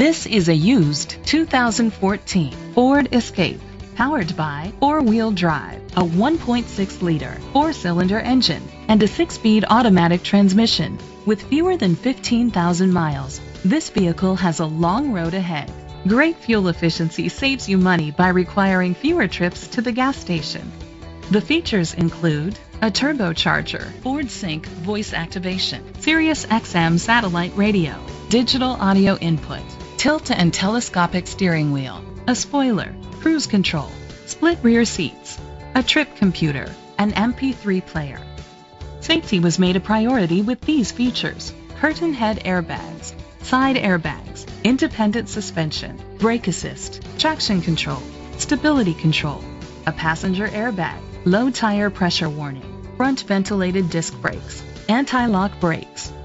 This is a used 2014 Ford Escape powered by four-wheel drive, a 1.6 liter four-cylinder engine, and a six-speed automatic transmission. With fewer than 15,000 miles, this vehicle has a long road ahead. Great fuel efficiency saves you money by requiring fewer trips to the gas station. The features include a turbocharger, Ford Sync voice activation, Sirius XM satellite radio, digital audio input, tilt and telescopic steering wheel, a spoiler, cruise control, split rear seats, a trip computer, an MP3 player. Safety was made a priority with these features. Curtain head airbags, side airbags, independent suspension, brake assist, traction control, stability control, a passenger airbag, low tire pressure warning, front ventilated disc brakes, anti-lock brakes.